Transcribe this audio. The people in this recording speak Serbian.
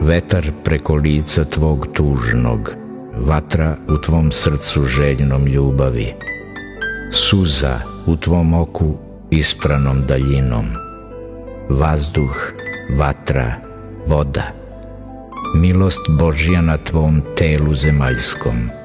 Vetar preko lica tvog tužnog, vatra u tvom srcu željnom ljubavi, suza u tvom oku ispranom daljinom, vazduh, vatra, voda, milost Božja na tvom telu zemaljskom –